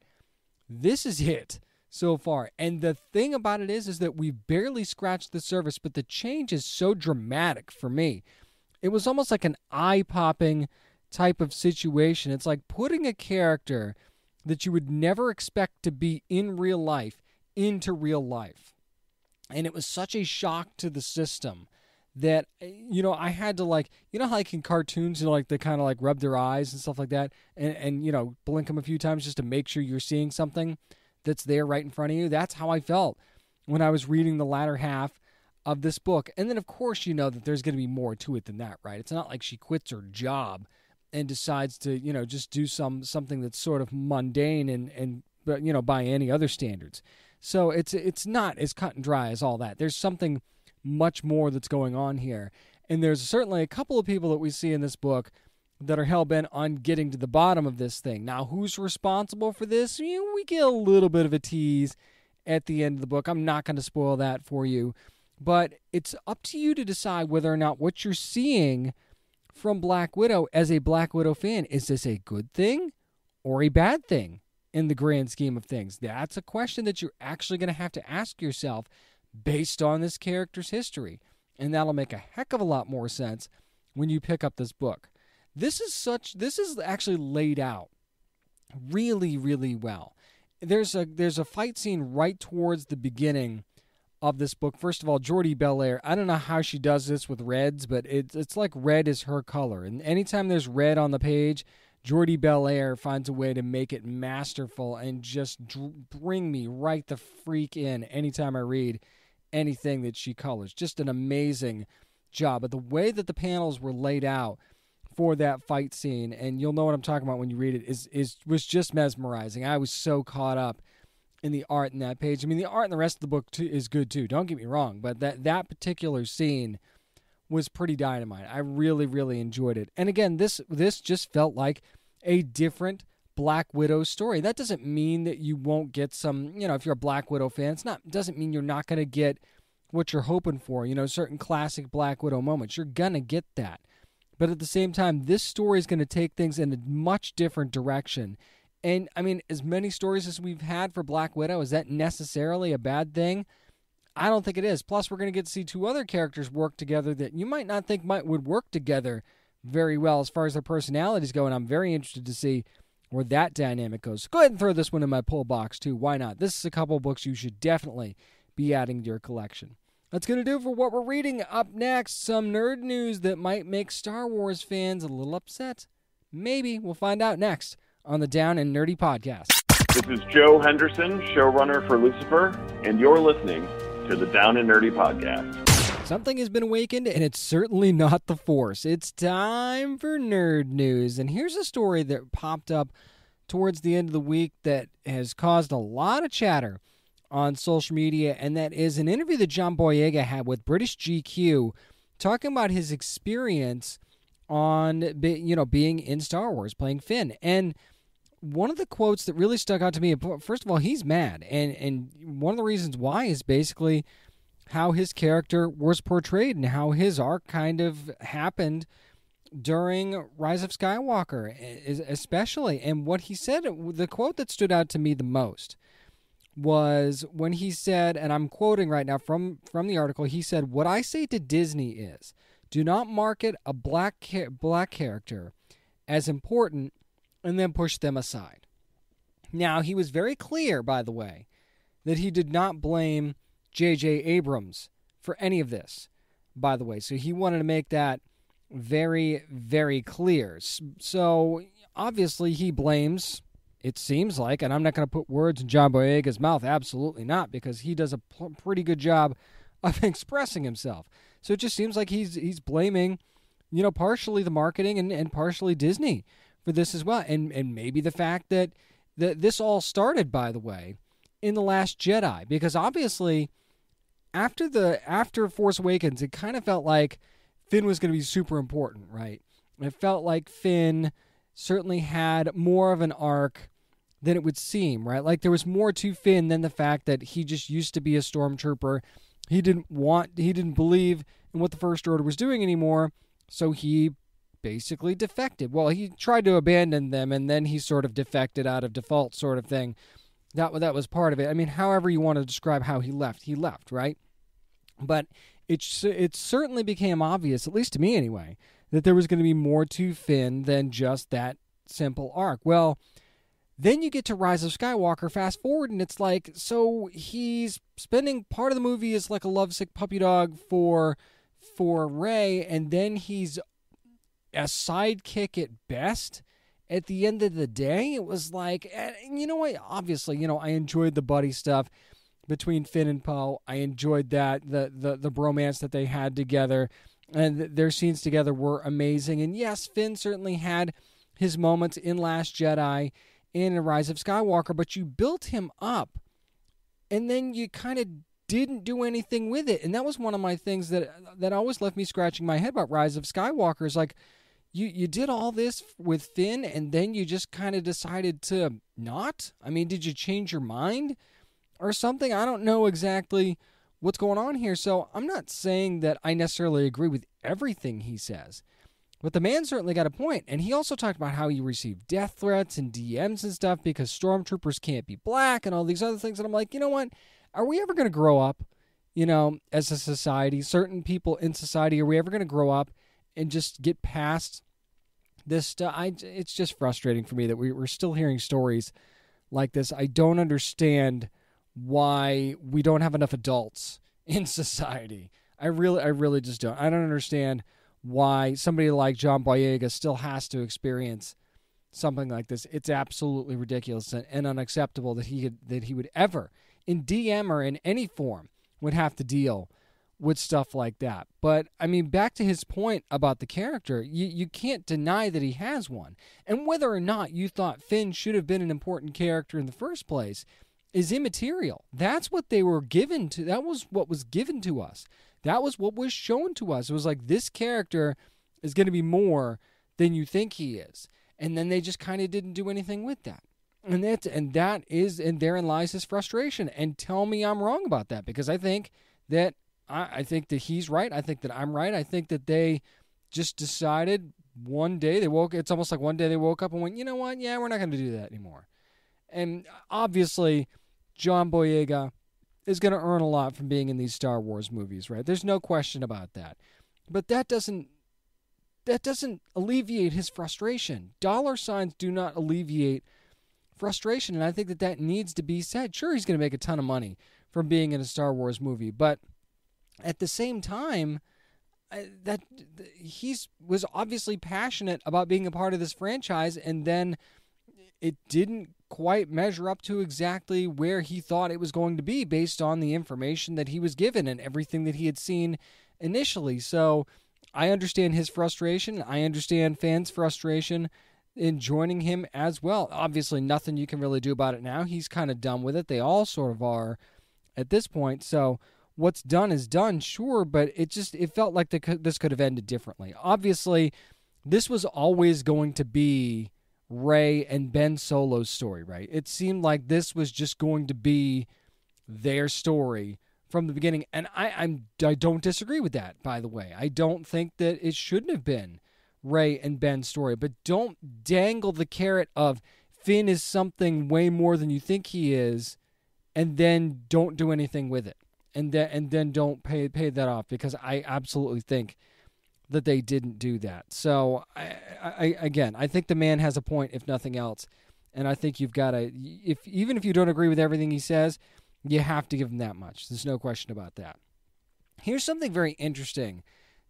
This is it so far. And the thing about it is is that we've barely scratched the surface, but the change is so dramatic for me. It was almost like an eye-popping type of situation. It's like putting a character that you would never expect to be in real life into real life. And it was such a shock to the system that eh, you know I had to like you know how like in cartoons you know like they kind of like rub their eyes and stuff like that and and you know blink them a few times just to make sure you're seeing something that's there right in front of you. That's how I felt when I was reading the latter half of this book. And then, of course, you know that there's going to be more to it than that, right? It's not like she quits her job and decides to, you know, just do some something that's sort of mundane and and but you know by any other standards. So it's it's not as cut and dry as all that. There's something much more that's going on here, and there's certainly a couple of people that we see in this book that are hell bent on getting to the bottom of this thing. Now, who's responsible for this? You know, we get a little bit of a tease at the end of the book. I'm not going to spoil that for you, but it's up to you to decide whether or not what you're seeing from Black Widow as a Black Widow fan is this a good thing or a bad thing in the grand scheme of things? That's a question that you're actually going to have to ask yourself based on this character's history. And that'll make a heck of a lot more sense when you pick up this book. This is such this is actually laid out really really well. There's a there's a fight scene right towards the beginning of this book. First of all, Jordie Bellaire, I don't know how she does this with reds, but it's it's like red is her color. And anytime there's red on the page, Jordie Bellaire finds a way to make it masterful and just dr- bring me right the freak in anytime I read anything that she colors. Just an amazing job. But the way that the panels were laid out for that fight scene, and you'll know what I'm talking about when you read it, is is was just mesmerizing. I was so caught up in the art in that page. I mean, the art in the rest of the book too, is good too. Don't get me wrong, but that that particular scene was pretty dynamite. I really really enjoyed it. And again, this this just felt like a different Black Widow story. That doesn't mean that you won't get some, you know, if you're a Black Widow fan, it's not doesn't mean you're not going to get what you're hoping for, you know, certain classic Black Widow moments. You're going to get that. But at the same time, this story is going to take things in a much different direction. And I mean, as many stories as we've had for Black Widow, is that necessarily a bad thing? I don't think it is. Plus, we're going to get to see two other characters work together that you might not think might would work together very well as far as their personalities go. And I'm very interested to see where that dynamic goes. Go ahead and throw this one in my pull box too. Why not? This is a couple books you should definitely be adding to your collection. That's going to do for what we're reading. Up next, some nerd news that might make Star Wars fans a little upset. Maybe. We'll find out next on the Down and Nerdy podcast. This is Joe Henderson, showrunner for Lucifer, and you're listening to the Down and Nerdy podcast. Something has been awakened, and it's certainly not the Force. It's time for nerd news. And here's a story that popped up towards the end of the week that has caused a lot of chatter on social media, and that is an interview that John Boyega had with British GQ talking about his experience on you know being in Star Wars playing Finn. And one of the quotes that really stuck out to me first of all, he's mad. And and one of the reasons why is basically how his character was portrayed and how his arc kind of happened during Rise of Skywalker, especially. And what he said, the quote that stood out to me the most was when he said, and I'm quoting right now from from the article. He said, "What I say to Disney is, do not market a black black character as important, and then push them aside." Now he was very clear, by the way, that he did not blame J.J. Abrams for any of this, by the way. So he wanted to make that very, very clear. So obviously he blames, it seems like, and I'm not going to put words in John Boyega's mouth, absolutely not, because he does a p- pretty good job of expressing himself. So it just seems like he's he's blaming, you know, partially the marketing and, and partially Disney for this as well. And and maybe the fact that that this all started, by the way, in the Last Jedi, because obviously after the after Force Awakens, it kind of felt like Finn was going to be super important, right? It felt like Finn certainly had more of an arc than it would seem, right? Like there was more to Finn than the fact that he just used to be a stormtrooper. He didn't want he didn't believe in what the first order was doing anymore, so he basically defected. Well, he tried to abandon them and then he sort of defected out of default sort of thing. That that was part of it. I mean, however you want to describe how he left, he left, right? But it it certainly became obvious, at least to me anyway, that there was going to be more to Finn than just that simple arc. Well, then you get to Rise of Skywalker. Fast forward, and it's like so he's spending part of the movie as like a lovesick puppy dog for for Rey, and then he's a sidekick at best at the end of the day, it was like, eh, you know what? Obviously, you know, I enjoyed the buddy stuff between Finn and Poe. I enjoyed that the the the bromance that they had together, and their scenes together were amazing. And yes, Finn certainly had his moments in Last Jedi and in Rise of Skywalker, but you built him up, and then you kind of didn't do anything with it. And that was one of my things that that always left me scratching my head about Rise of Skywalker. Is like you you did all this with Finn, and then you just kind of decided to not. I mean, did you change your mind or something? I don't know exactly what's going on here. So I'm not saying that I necessarily agree with everything he says. But the man certainly got a point. and he also talked about how he received death threats and DMs and stuff because stormtroopers can't be black and all these other things. And I'm like, you know what? Are we ever going to grow up, you know, as a society? Certain people in society, are we ever going to grow up and just get past this stuff. I, it's just frustrating for me that we, we're still hearing stories like this. I don't understand why we don't have enough adults in society. I really, I really just don't. I don't understand why somebody like John Boyega still has to experience something like this. It's absolutely ridiculous and, and unacceptable that he could, that he would ever, in DM or in any form, would have to deal with stuff like that. But I mean, back to his point about the character, you, you can't deny that he has one. And whether or not you thought Finn should have been an important character in the first place is immaterial. That's what they were given to, that was what was given to us. That was what was shown to us. It was like, this character is going to be more than you think he is. And then they just kind of didn't do anything with that. And that and that is and therein lies his frustration. And tell me I'm wrong about that because I think that I, I think that he's right. I think that I'm right. I think that they just decided one day they woke. It's almost like one day they woke up and went, you know what? Yeah, we're not going to do that anymore. And obviously, John Boyega is going to earn a lot from being in these Star Wars movies, right? There's no question about that. But that doesn't that doesn't alleviate his frustration. Dollar signs do not alleviate frustration, and I think that that needs to be said. Sure, he's going to make a ton of money from being in a Star Wars movie, but at the same time, that he's was obviously passionate about being a part of this franchise, and then it didn't quite measure up to exactly where he thought it was going to be based on the information that he was given and everything that he had seen initially. So I understand his frustration. I understand fans' frustration in joining him as well. Obviously, nothing you can really do about it now. He's kind of done with it. They all sort of are at this point. So what's done is done, sure, but it just it felt like the, this could have ended differently. Obviously, this was always going to be Rey and Ben Solo's story, right? It seemed like this was just going to be their story from the beginning, and I I'm I don't disagree with that. By the way, I don't think that it shouldn't have been Rey and Ben's story, but don't dangle the carrot of Finn is something way more than you think he is, and then don't do anything with it and then and then don't pay pay that off because I absolutely think that they didn't do that. So I, I, again, I think the man has a point, if nothing else, and I think you've got to if even if you don't agree with everything he says, you have to give him that much. There's no question about that. Here's something very interesting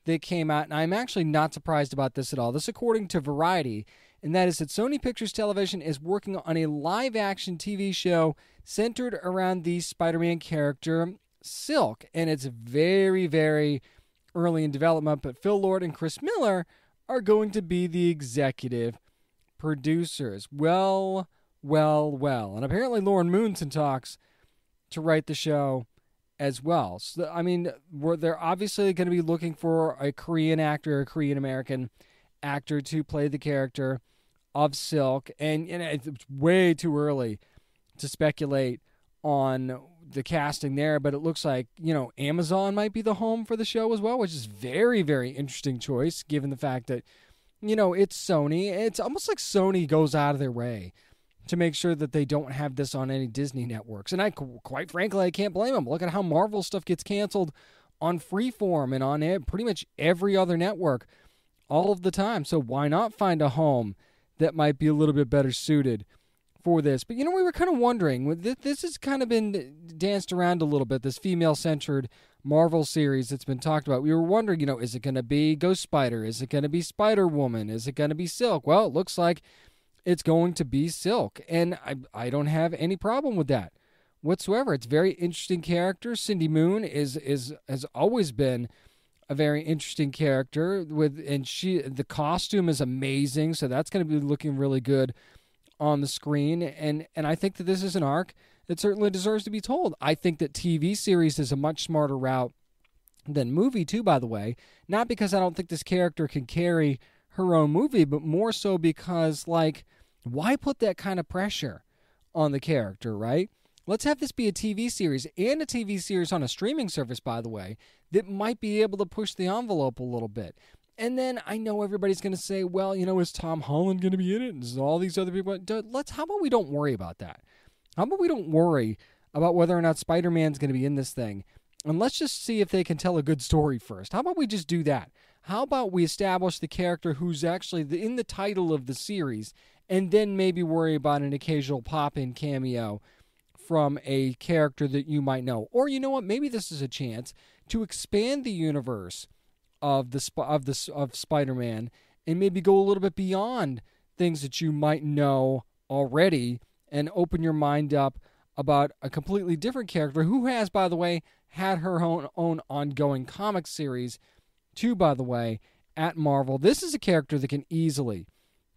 that came out, and I'm actually not surprised about this at all. This, according to Variety, and that is that Sony Pictures Television is working on a live action TV show centered around the Spider Man character Silk, and it's very, very early in development. But Phil Lord and Chris Miller are going to be the executive producers. Well, well, well. And apparently, Lauren Moon's in talks to write the show as well. So, I mean, they're obviously going to be looking for a Korean actor, a Korean American actor to play the character of Silk. And, and it's way too early to speculate on the casting there, but it looks like, you know, Amazon might be the home for the show as well, which is very, very interesting choice given the fact that, you know, it's Sony. It's almost like Sony goes out of their way to make sure that they don't have this on any Disney networks. And I, quite frankly, I can't blame them. Look at how Marvel stuff gets canceled on Freeform and on pretty much every other network all of the time. So why not find a home that might be a little bit better suited? For this. But you know, we were kind of wondering. This has kind of been danced around a little bit. This female-centered Marvel series that's been talked about. We were wondering, you know, is it going to be Ghost Spider? Is it going to be Spider Woman? Is it going to be Silk? Well, it looks like it's going to be Silk. And I, I don't have any problem with that whatsoever. It's very interesting character. Cindy Moon is is has always been a very interesting character with and she the costume is amazing, so that's going to be looking really good on the screen and and I think that this is an arc that certainly deserves to be told. I think that TV series is a much smarter route than movie too by the way, not because I don't think this character can carry her own movie, but more so because like why put that kind of pressure on the character, right? Let's have this be a TV series and a TV series on a streaming service, by the way, that might be able to push the envelope a little bit. And then I know everybody's going to say, well, you know, is Tom Holland going to be in it? And all these other people? Let's. How about we don't worry about that? How about we don't worry about whether or not Spider Man's going to be in this thing? And let's just see if they can tell a good story first. How about we just do that? How about we establish the character who's actually in the title of the series and then maybe worry about an occasional pop in cameo from a character that you might know? Or you know what? Maybe this is a chance to expand the universe of the of the of Spider-Man and maybe go a little bit beyond things that you might know already and open your mind up about a completely different character who has by the way had her own own ongoing comic series too by the way at Marvel. This is a character that can easily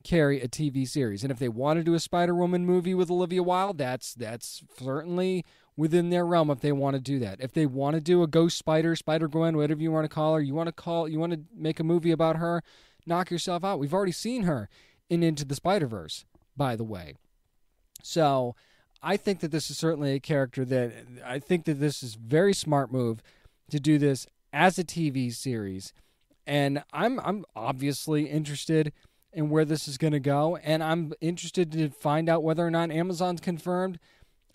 carry a TV series. And if they want to do a Spider-Woman movie with Olivia Wilde, that's that's certainly within their realm if they want to do that. If they want to do a Ghost Spider, Spider Gwen, whatever you want to call her, you want to call you want to make a movie about her, knock yourself out. We've already seen her in Into the Spider-Verse, by the way. So, I think that this is certainly a character that I think that this is very smart move to do this as a TV series. And I'm I'm obviously interested in where this is going to go and I'm interested to find out whether or not Amazon's confirmed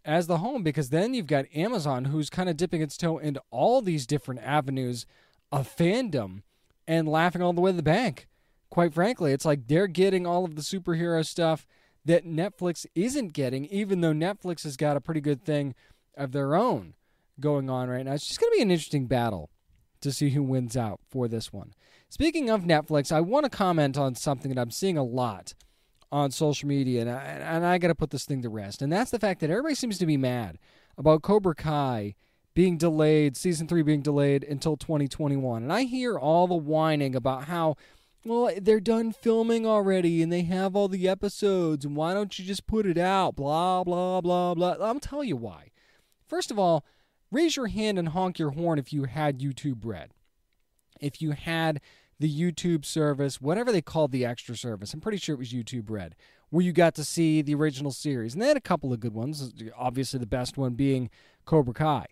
as the home because then you've got Amazon who's kind of dipping its toe into all these different avenues of fandom and laughing all the way to the bank. Quite frankly, it's like they're getting all of the superhero stuff that Netflix isn't getting, even though Netflix has got a pretty good thing of their own going on right now. It's just going to be an interesting battle to see who wins out for this one. Speaking of Netflix, I want to comment on something that I'm seeing a lot on social media, and I, and I got to put this thing to rest. And that's the fact that everybody seems to be mad about Cobra Kai being delayed, season three being delayed until 2021. And I hear all the whining about how, well, they're done filming already and they have all the episodes, and why don't you just put it out? Blah, blah, blah, blah. I'll tell you why. First of all, raise your hand and honk your horn if you had YouTube Red. If you had the YouTube service, whatever they called the extra service. I'm pretty sure it was YouTube Red, where you got to see the original series. And they had a couple of good ones, obviously, the best one being Cobra Kai.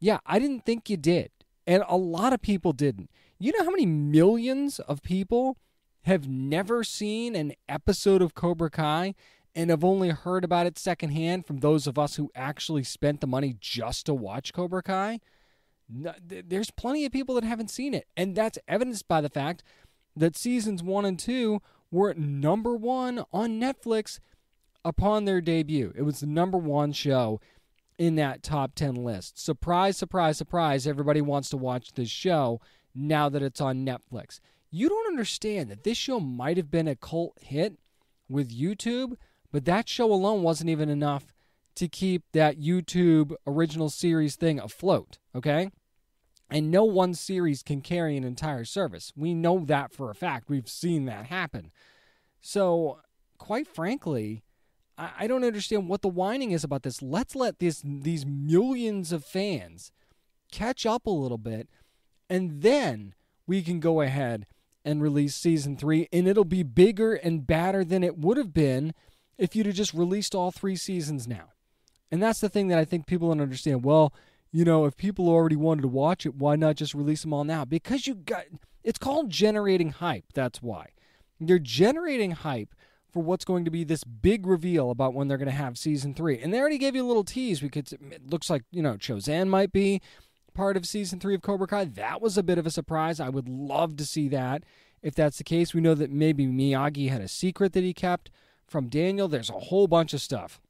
Yeah, I didn't think you did. And a lot of people didn't. You know how many millions of people have never seen an episode of Cobra Kai and have only heard about it secondhand from those of us who actually spent the money just to watch Cobra Kai? There's plenty of people that haven't seen it. And that's evidenced by the fact that seasons one and two were number one on Netflix upon their debut. It was the number one show in that top 10 list. Surprise, surprise, surprise. Everybody wants to watch this show now that it's on Netflix. You don't understand that this show might have been a cult hit with YouTube, but that show alone wasn't even enough to keep that YouTube original series thing afloat, okay? And no one series can carry an entire service. We know that for a fact. We've seen that happen. So, quite frankly, I, don't understand what the whining is about this. Let's let this, these millions of fans catch up a little bit, and then we can go ahead and release season three, and it'll be bigger and badder than it would have been if you'd have just released all three seasons now. And that's the thing that I think people don't understand. Well, you know, if people already wanted to watch it, why not just release them all now? Because you got it's called generating hype. That's why. You're generating hype for what's going to be this big reveal about when they're going to have season three. And they already gave you a little tease because it looks like, you know, Chozen might be part of season three of Cobra Kai. That was a bit of a surprise. I would love to see that if that's the case. We know that maybe Miyagi had a secret that he kept from Daniel. There's a whole bunch of stuff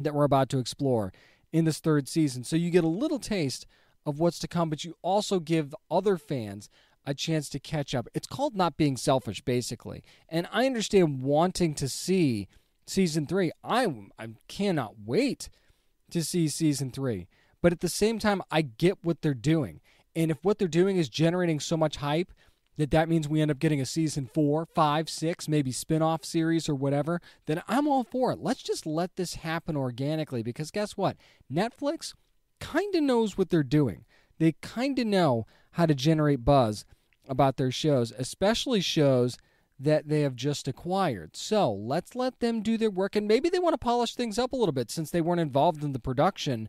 that we're about to explore in this third season. So you get a little taste of what's to come, but you also give other fans a chance to catch up. It's called not being selfish, basically. And I understand wanting to see season three. I, I cannot wait to see season three. But at the same time, I get what they're doing. And if what they're doing is generating so much hype that that means we end up getting a season four, five, six, maybe spin-off series or whatever, then I'm all for it. Let's just let this happen organically because guess what? Netflix kind of knows what they're doing. They kind of know how to generate buzz about their shows, especially shows that they have just acquired. So let's let them do their work, and maybe they want to polish things up a little bit since they weren't involved in the production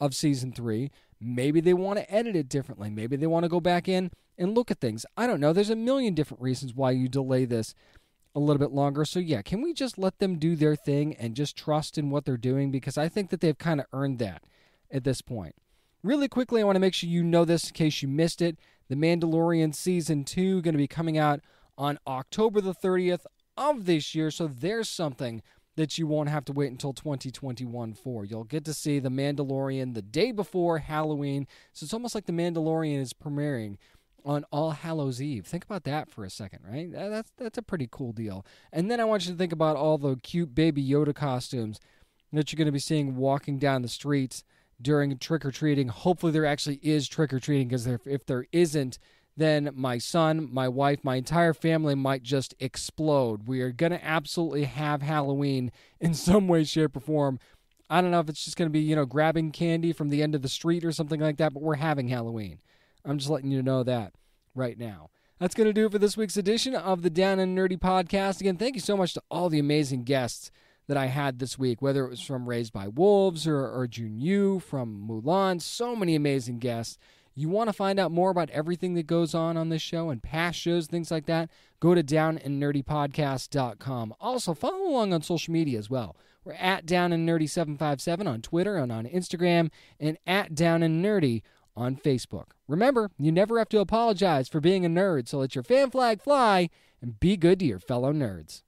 of season three. Maybe they want to edit it differently. Maybe they want to go back in and look at things. I don't know. There's a million different reasons why you delay this a little bit longer. So, yeah, can we just let them do their thing and just trust in what they're doing? Because I think that they've kind of earned that at this point. Really quickly, I want to make sure you know this in case you missed it. The Mandalorian Season 2 going to be coming out on October the 30th of this year. So, there's something that you won't have to wait until 2021 for. You'll get to see The Mandalorian the day before Halloween. So, it's almost like The Mandalorian is premiering on All Hallows Eve. Think about that for a second, right? That's that's a pretty cool deal. And then I want you to think about all the cute baby Yoda costumes that you're going to be seeing walking down the streets during trick or treating. Hopefully, there actually is trick or treating because if there isn't, then my son, my wife, my entire family might just explode. We are going to absolutely have Halloween in some way, shape, or form. I don't know if it's just going to be, you know, grabbing candy from the end of the street or something like that, but we're having Halloween. I'm just letting you know that right now. That's going to do it for this week's edition of the Down and Nerdy podcast. Again, thank you so much to all the amazing guests that I had this week, whether it was from Raised by Wolves or, or Jun Yu from Mulan. So many amazing guests. You want to find out more about everything that goes on on this show and past shows, things like that, go to downandnerdypodcast.com. Also, follow along on social media as well. We're at Down and Nerdy 757 on Twitter and on Instagram, and at Down and Nerdy on Facebook. Remember, you never have to apologize for being a nerd, so let your fan flag fly and be good to your fellow nerds.